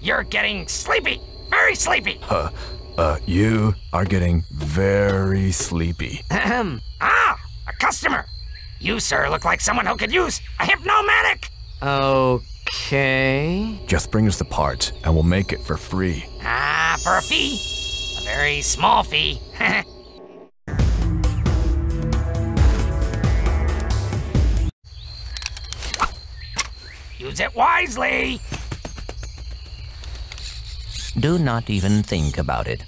You're getting sleepy. Very sleepy. Uh, uh, you are getting very sleepy. Ahem. ah, a customer. You, sir, look like someone who could use a hypnomatic. Okay. Just bring us the parts and we'll make it for free. Ah, for a fee. A very small fee. Use it wisely. Do not even think about it.